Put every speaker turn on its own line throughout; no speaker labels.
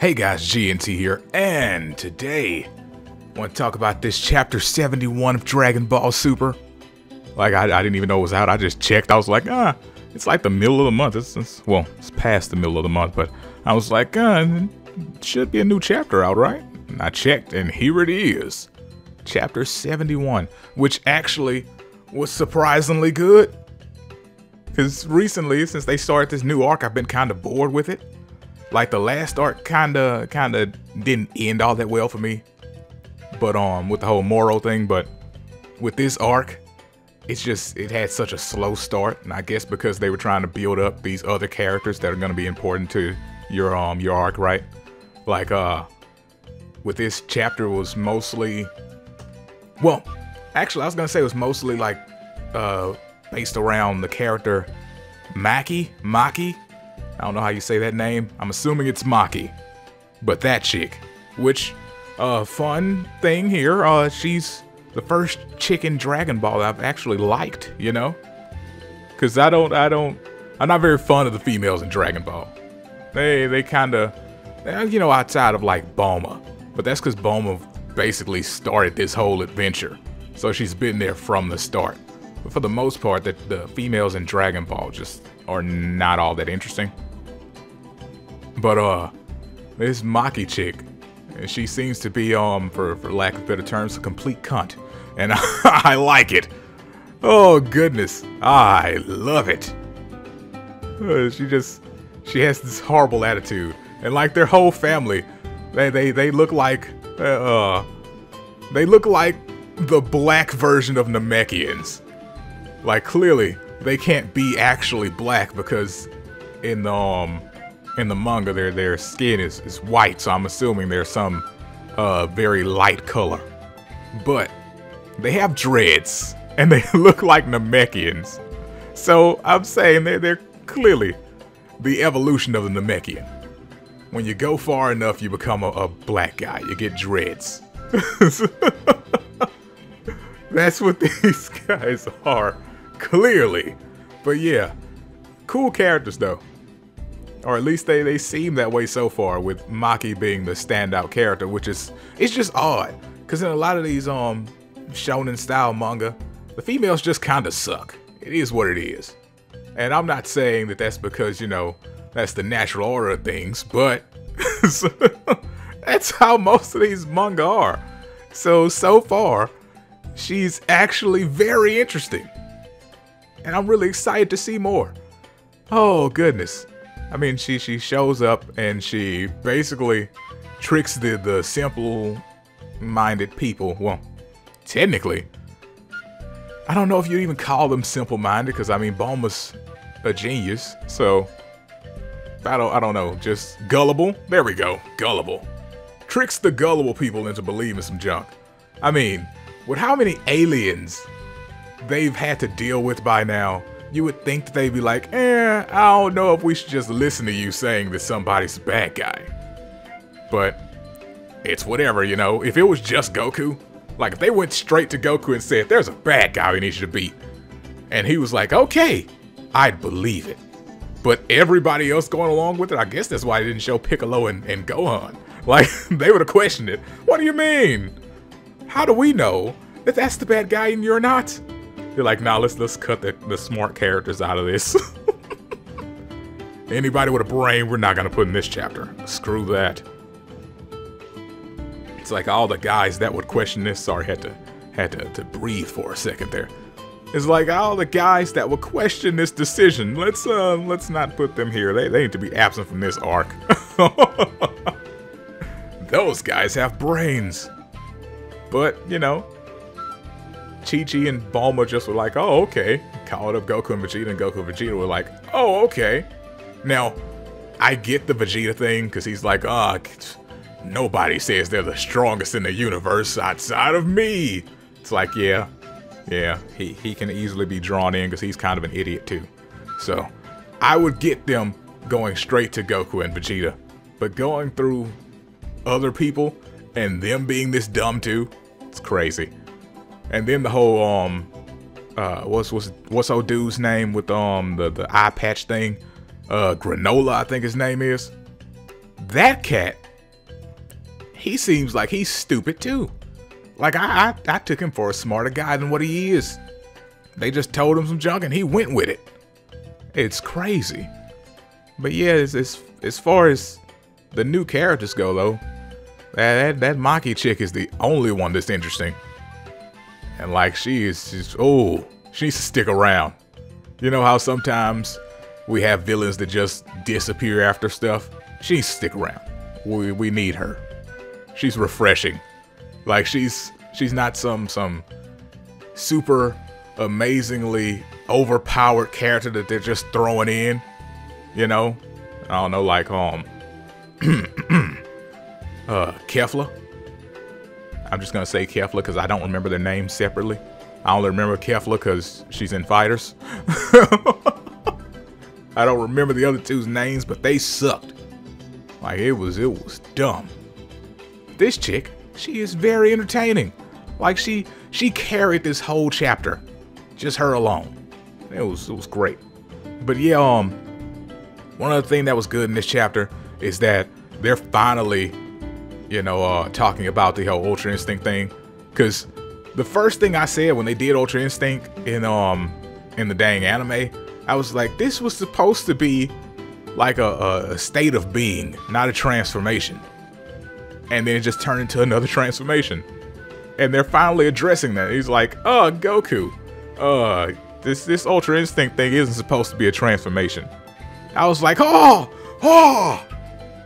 Hey guys, GNT here, and today I want to talk about this chapter 71 of Dragon Ball Super. Like, I, I didn't even know it was out. I just checked. I was like, ah, it's like the middle of the month. It's, it's well, it's past the middle of the month, but I was like, ah, should be a new chapter out, right? And I checked, and here it is. Chapter 71, which actually was surprisingly good. Because recently, since they started this new arc, I've been kind of bored with it. Like the last arc kind of kind of didn't end all that well for me. But um with the whole Moro thing, but with this arc, it's just it had such a slow start, and I guess because they were trying to build up these other characters that are going to be important to your um your arc, right? Like uh with this chapter was mostly well, actually I was going to say it was mostly like uh based around the character Maki, Maki, I don't know how you say that name. I'm assuming it's Maki. But that chick, which, uh, fun thing here, uh, she's the first chick in Dragon Ball I've actually liked, you know? Cause I don't, I don't, I'm not very fond of the females in Dragon Ball. They, they kinda, you know, outside of like Bulma. But that's cause Bulma basically started this whole adventure. So she's been there from the start. But for the most part, the, the females in Dragon Ball just are not all that interesting. But uh, this Maki chick, she seems to be um, for for lack of better terms, a complete cunt, and I like it. Oh goodness, I love it. Uh, she just she has this horrible attitude, and like their whole family, they they they look like uh, they look like the black version of Namekians. Like clearly they can't be actually black because in the um in the manga, their their skin is, is white, so I'm assuming they're some uh, very light color. But they have dreads, and they look like Namekians. So I'm saying they're, they're clearly the evolution of the Namekian. When you go far enough, you become a, a black guy. You get dreads. That's what these guys are, clearly. But yeah, cool characters though. Or at least they, they seem that way so far, with Maki being the standout character, which is it's just odd. Cause in a lot of these um shonen style manga, the females just kinda suck. It is what it is. And I'm not saying that that's because, you know, that's the natural order of things, but that's how most of these manga are. So, so far, she's actually very interesting. And I'm really excited to see more. Oh, goodness. I mean, she she shows up and she basically tricks the the simple-minded people. Well, technically, I don't know if you even call them simple-minded because I mean, Bulma's a genius, so I don't I don't know, just gullible. There we go, gullible. Tricks the gullible people into believing some junk. I mean, with how many aliens they've had to deal with by now you would think they'd be like, eh, I don't know if we should just listen to you saying that somebody's a bad guy. But it's whatever, you know. If it was just Goku, like if they went straight to Goku and said, there's a bad guy we need you to beat, and he was like, okay, I'd believe it. But everybody else going along with it, I guess that's why they didn't show Piccolo and, and Gohan. Like, they would have questioned it. What do you mean? How do we know that that's the bad guy and you're not? You're like, nah, let's let's cut the, the smart characters out of this. Anybody with a brain, we're not gonna put in this chapter. Screw that. It's like all the guys that would question this. Sorry, had to had to, to breathe for a second there. It's like all the guys that would question this decision. Let's uh let's not put them here. They they need to be absent from this arc. Those guys have brains. But, you know, Chi-Chi and Bulma just were like, oh, okay. Called up Goku and Vegeta, and Goku and Vegeta were like, oh, okay. Now, I get the Vegeta thing, because he's like, ah, oh, nobody says they're the strongest in the universe outside of me. It's like, yeah, yeah, he, he can easily be drawn in because he's kind of an idiot too. So, I would get them going straight to Goku and Vegeta. But going through other people and them being this dumb too, it's crazy. And then the whole um uh what's what's what's old dude's name with um the the eye patch thing? Uh Granolah, I think his name is. That cat he seems like he's stupid too. Like I, I, I took him for a smarter guy than what he is. They just told him some junk and he went with it. It's crazy. But yeah, as, as, as far as the new characters go though, that, that, that Maki chick is the only one that's interesting. And like she is just, oh, she needs to stick around. You know how sometimes we have villains that just disappear after stuff? She needs to stick around. We, we need her. She's refreshing. Like she's she's not some some super amazingly overpowered character that they're just throwing in. You know? I don't know, like um uh Kefla. I'm just gonna say Kefla because I don't remember their names separately. I only remember Kefla because she's in Fighters. I don't remember the other two's names, but they sucked. Like it was, it was dumb. This chick, she is very entertaining. Like she, she carried this whole chapter, just her alone. It was, it was great. But yeah, um, one other thing that was good in this chapter is that they're finally, you know, uh, talking about the whole Ultra Instinct thing. Cause the first thing I said when they did Ultra Instinct in um in the dang anime, I was like, this was supposed to be like a, a state of being, not a transformation. And then it just turned into another transformation. And they're finally addressing that. He's like, oh, Goku, uh, this this Ultra Instinct thing isn't supposed to be a transformation. I was like, oh, oh,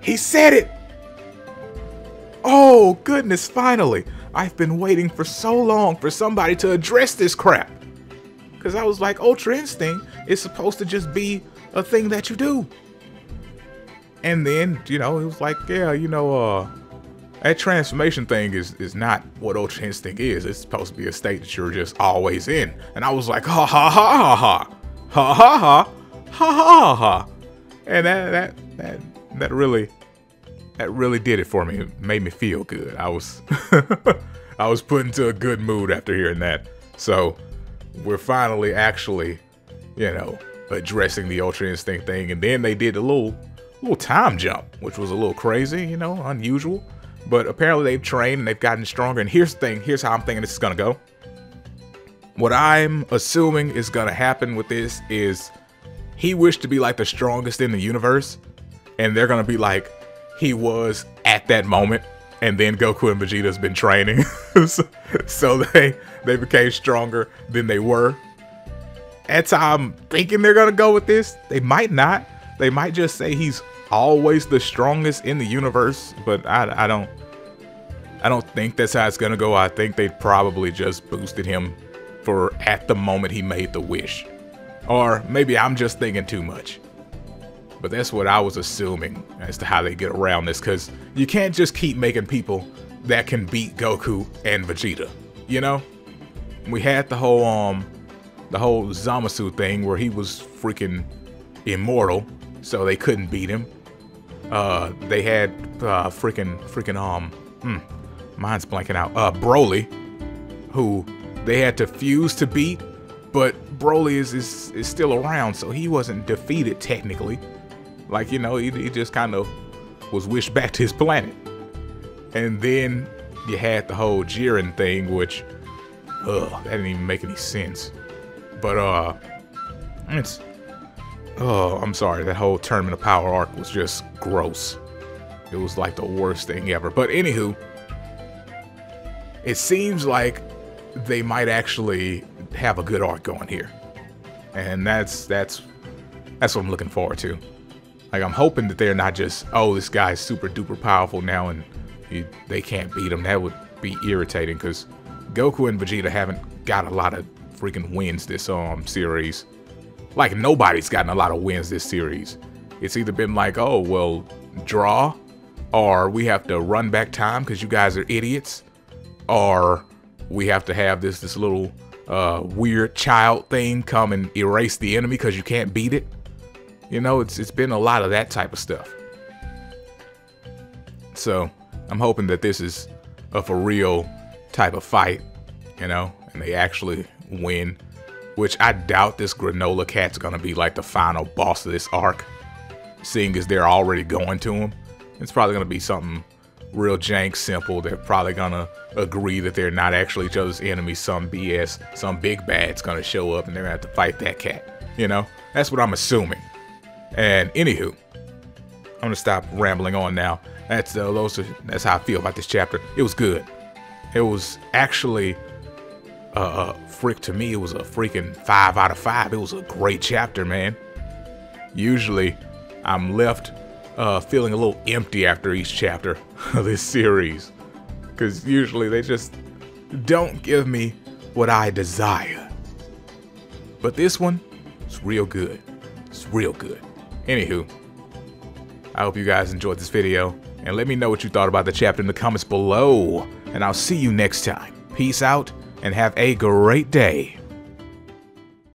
he said it. Oh, goodness, finally. I've been waiting for so long for somebody to address this crap. Because I was like, Ultra Instinct is supposed to just be a thing that you do. And then, you know, it was like, yeah, you know, uh, that transformation thing is is not what Ultra Instinct is. It's supposed to be a state that you're just always in. And I was like, ha ha ha ha ha. Ha ha ha. Ha ha ha. And that that that that really that really did it for me. It made me feel good. I was I was put into a good mood after hearing that. So we're finally actually, you know, addressing the Ultra Instinct thing. And then they did a little little time jump, which was a little crazy, you know, unusual. But apparently they've trained and they've gotten stronger. And here's the thing, here's how I'm thinking this is gonna go. What I'm assuming is gonna happen with this is he wished to be like the strongest in the universe, and they're gonna be like he was at that moment, and then Goku and Vegeta's been training, so they they became stronger than they were. That's how I'm thinking they're gonna go with this. They might not. They might just say he's always the strongest in the universe, but I, I don't I don't think that's how it's gonna go. I think they probably just boosted him for at the moment he made the wish. Or maybe I'm just thinking too much. But that's what I was assuming as to how they get around this, because you can't just keep making people that can beat Goku and Vegeta. You know? We had the whole um the whole Zamasu thing where he was freaking immortal, so they couldn't beat him. Uh, they had uh, freaking freaking um, hmm, mine's blanking out. Uh, Broly, who they had to fuse to beat, but Broly is is, is still around, so he wasn't defeated technically. Like you know, he, he just kind of was wished back to his planet. And then you had the whole Jiren thing, which, ugh, that didn't even make any sense. But uh, it's Oh, I'm sorry. That whole Tournament of Power arc was just gross. It was like the worst thing ever. But anywho, it seems like they might actually have a good arc going here. And that's that's that's what I'm looking forward to. Like I'm hoping that they're not just, oh, this guy's super duper powerful now and he, they can't beat him. That would be irritating because Goku and Vegeta haven't got a lot of freaking wins this um series like nobody's gotten a lot of wins this series. It's either been like, oh, well, draw, or we have to run back time because you guys are idiots, or we have to have this this little uh, weird child thing come and erase the enemy because you can't beat it. You know, it's it's been a lot of that type of stuff. So I'm hoping that this is a for real type of fight, you know, and they actually win which I doubt this Granolah Cat's gonna be like the final boss of this arc, seeing as they're already going to him. It's probably gonna be something real jank simple. They're probably gonna agree that they're not actually each other's enemies. Some BS, some big bad's gonna show up and they're gonna have to fight that cat. You know, that's what I'm assuming. And anywho, I'm gonna stop rambling on now. That's uh, those are, that's how I feel about this chapter. It was good. It was actually a uh frick to me. It was a freaking five out of five. It was a great chapter, man. Usually, I'm left uh, feeling a little empty after each chapter of this series. Because usually they just don't give me what I desire. But this one, it's real good. It's real good. Anywho, I hope you guys enjoyed this video. And let me know what you thought about the chapter in the comments below. And I'll see you next time. Peace out and have a great day.